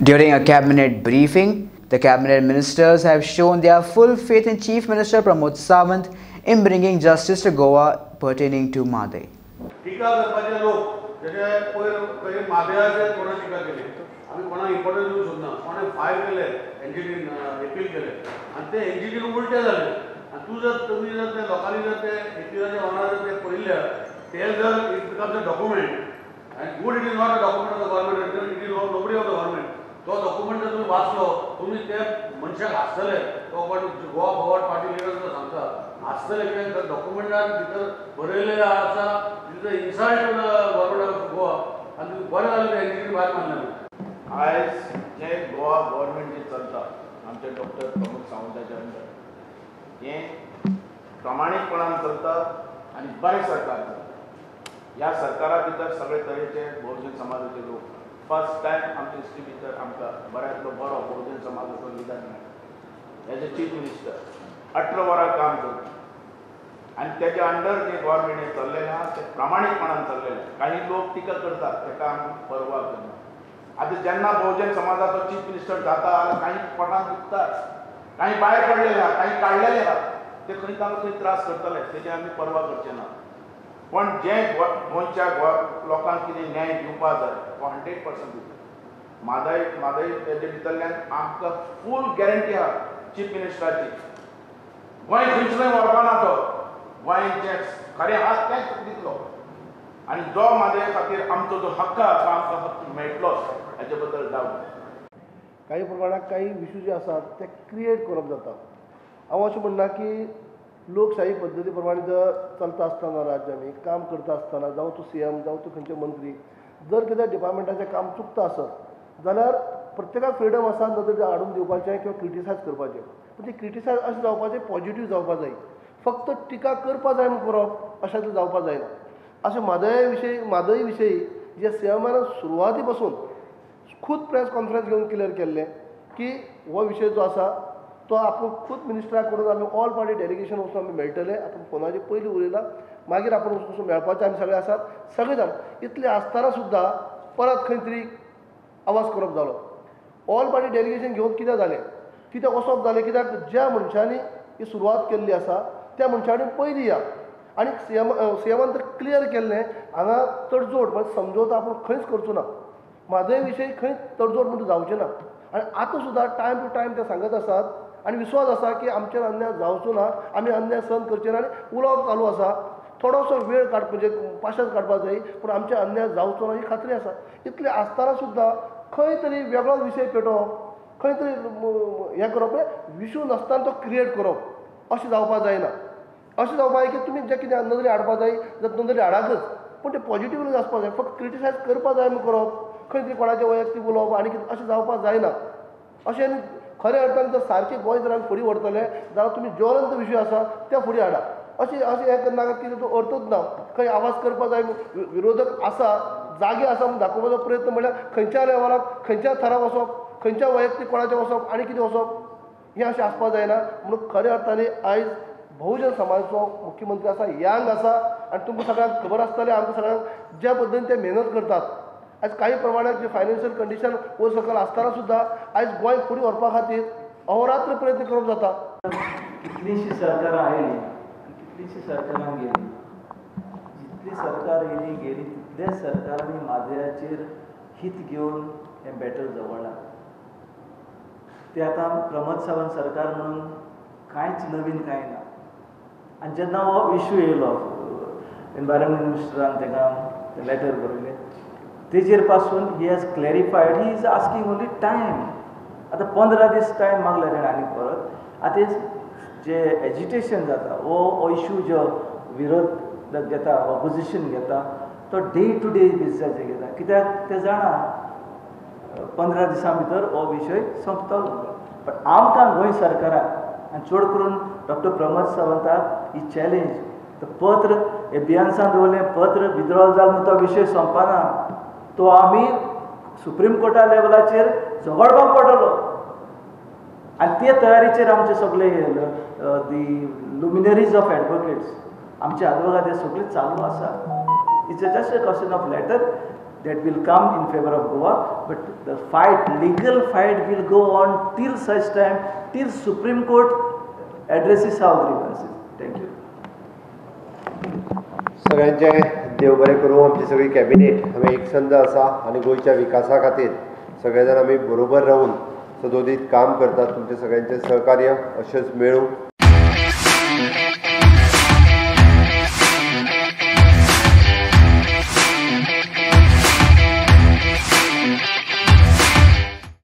During a cabinet briefing, the cabinet ministers have shown their full faith in Chief Minister Pramod Sawant in bringing justice to Goa pertaining to Madai. टिका करपाचे लोक जशे पयर खंय मादयाचेर कोणा टिका केली आमी कोणाक इम्पॉर्टन्स दिवंक सोदना कोणें फायल केले एनजीटीन अपील केले आनी ते एनजीटीन उलटे जाले आनी तूं जर तुमी जर ते लोकांनी जर ते एपीलाच्या वांगडा जर ते पळयल्या ते जर it becomes a document and good it is not a document of the government it is nobody of the government तो डॉक्युमेंट जर तुम्ही वाचलो तुम्ही ते मनशाक हांसतले तो पण गोवा फॉवर्ड पार्टी लिडर सांगता हांसतले कित्याक डॉक्युमेंटान भितर बरयलेले आसा is the insult to the government of Goa. आनी बरें जालें ते एनजीटी भायर मारलें आयज जे गोवा गव्हर्मेंट जे चलता आमचे डॉक्टर प्रमोद सावंताच्या अंडर हें प्रामाणीकपणान चलता आनी बरें सरकार चलता ह्या सरकारा भितर सगळे तरेचे बहुजन समाजाचे लोक फर्स्ट टायम आमच्या हिस्ट्री भितर आमकां बऱ्यांतलो बरो बहुजन समाजाचो निदान मेळ्ळा एज अ चीफ मिनिस्टर अठरा वरां काम करता आनी त्याच्या अंडर जे गव्हर्मेंट हे चल्लेलें आहा तें प्रामाणीकपणान चल्लेलें काही लोक टिका करतात तेका आमी परवा करना आतां जेन्ना बहुजन समाजाचो चीफ मिनिस्टर जाता जाल्यार काही पोटांत दुखतात. काही भायर पडलेले आहा काही काडलेले आहा ते खंय तांकां खंय त्रास करतले तेजे आमी परवा करचे ना पण जे गोंयच्या लोकांक कितें न्याय दिवपा जाय तो हंड्रेड पर्संट दिता म्हादय म्हादय तेजे भितरल्यान आमकां फूल गॅरंटी आहा चीफ मिनिस्टराची गोंय खंयचलोय व्हरपाना तो. गोंयचे खरें आहा तेंच दितलो. आनी जो म्हादय खातीर आमचो जो हक्क आहा तो आमकां हक्क मेळटलोच हाचे बद्दल डावट काही प्रमाणात काही इश्यू जे आसात ते क्रिएट करप जाता हांव अशें म्हणना की लोकशाही पद्धतीप्रमाणे जर चलता आसतना राज्यांनी काम करता आसतना जावं तूं सी एम जावं तूं खंयचे मंत्री जर कितें डिपार्टमेंटाचें काम चुकता आसत जाल्यार प्रत्येकाक फ्रिडम आसा नदर हाडून दिवपाचें किंवा क्रिटिसायज करपाचें. पूण ती क्रिटिसायज अशें जावपाचें पॉजिटीव जावपा जाय फक्त टिका करपा जाय म्हूण करप अशें तें जावपा जायना अशें म्हादय विशयी म्हादय विशयी जे सी एमान सुरवाती पासून खूद प्रेस कॉन्फरन्स घेवन क्लियर केल्लें की हो विशय जो आसा तो आपूण खूद मिनिस्टरा करून आमी ऑल पार्टी डेलिगेशन वचून आमी मेळटले आपूण फोनाचेर पयलीं उलयला मागीर आपूण वचून मेळपाचे आमी सगळे आसात सगळे जाण इतले आसतना सुद्दां परत खंय तरी आवाज करप जालो ऑल पार्टी डेलिगेशन घेवन कितें जालें कितें वचप जालें कित्याक ज्या मनशांनी ही सुरवात केल्ली आसा त्या मनशांनी पयलीं या. आनी सीएम सीएमान तर क्लियर केल्लें हांगा तडजोड म्हणजे समजोत आपूण खंयच करचो ना. म्हादय विशयी खंय तडजोड म्हणून जावचें ना. आनी आतां सुद्दां टायम टू टायम ते सांगत आसात आनी विश्वास आसा की आमचेर अन्याय जावचो ना आमी अन्याय सहन करचे ना आनी उलोवप चालू आसा थोडोसो वेळ काड म्हणजे पाशस काडपाक जाय पूण आमचे अन्याय जावचो ना ही खात्री आसा इतलें आसतना सुद्दां खंय तरी वेगळोच विशय पेटोवप खंय तरी हें करप विशू नासतना तो क्रिएट करप अशें जावपाक जायना. अशें जावपाक जाय की तुमी जे कितें नदरी हाडपाक जाय जाल्यार नदरी हाडाकच पूण ते पॉजिटीवली आसपाक जाय. फक्त क्रिटिसायज करपाक जाय म्हूण करप खंय तरी कोणाचें वैयक्तीक उलोवप आनी कितें अशें जावपाक जायना. अशें खऱ्या अर्थान जर सारकें गोंय जर आमी फुडें व्हरतले जाल्यार तुमी ज्वलंत विशय आसा त्या फुडें हाडा अशें अशें हें करनाका की तो अर्थूच ना खंय आवाज करपाक जाय विरोधक आसा जागे आसा म्हूण दाखोवपाचो प्रयत्न म्हळ्यार खंयच्या लेवलाक खंयच्या थराक वचप खंयच्या वैयक्तीक कोणाचें वचप आनी कितें वचप हें अशें आसपाक जायना. म्हणून खऱ्या अर्थान आयज बहुजन समाजाचो मुख्यमंत्री आसा यंग आसा आनी तुमकां सगळ्यांक खबर आसतलें आमकां सगळ्यांक ज्या पद्दतीन ते मेहनत करतात आयज काही प्रमाणात जे फायनान्शियल कंडिशन व सकयल असताना सुद्दां आयज गोंय फुडें व्हरपा खातीर अहोरात्र प्रयत्न करप जाता. कितलींशीं सरकारां आयलीं कितलींशीं सरकारां गेलीं जितली सरकार येयली गेली तितलेच सरकारांनी माजयाचेर हित घेवन हें बॅटल जवळ्ळां तें आतां प्रमोद सावंत सरकार म्हणून कांयच नवीन कांय ना. आनी जेन्ना हो इश्यू येयलो एनवायरमेंट मिनिस्टरान ताका लेटर बरयलें तेजेरपासून he has clarified he is asking only time आतां पंदरा दीस टायम मागला तेणें आनी परत आतां जे एजिटेशन जाता हो हो इशू जो विरोध घेता ऑपोजिशन घेता तो डे टू डे बेजिसाचेर घेता. कित्याक? ते जाणा पंदरा दिसां भितर हो विशय सोंपतलो पण आमकां गोंय सरकाराक आनी चड करून डॉक्टर प्रमोद सावंताक ही चॅलेंज पत्र एबियन्सान दवरलें पत्र विद्रॉल जालो म्हणून तो विशय सोंपना. तो आम्ही सुप्रीम कोर्टा लेवलाचेर झगड बाग पडलो आणि ते तयारीचेर आमचे सगळे दी लुमिनरीज ऑफ एडवोकेट्स आमचे आदवोगाद सगळे चालू आसा. It's just a question of letter that will come in favour of Goa but the fight legal fight will go on till such time till supreme court addresses our grievances thank you सगळ्यांचे देव बरें करूं आमची सगळी cabinet आमी एकसंद आसा आनी गोंयच्या विकासा खातीर सगळे जाण आमी बरोबर रावून सदोदीत काम करतात. तुमचे सगळ्यांचे सहकार्य अशेंच मेळूं.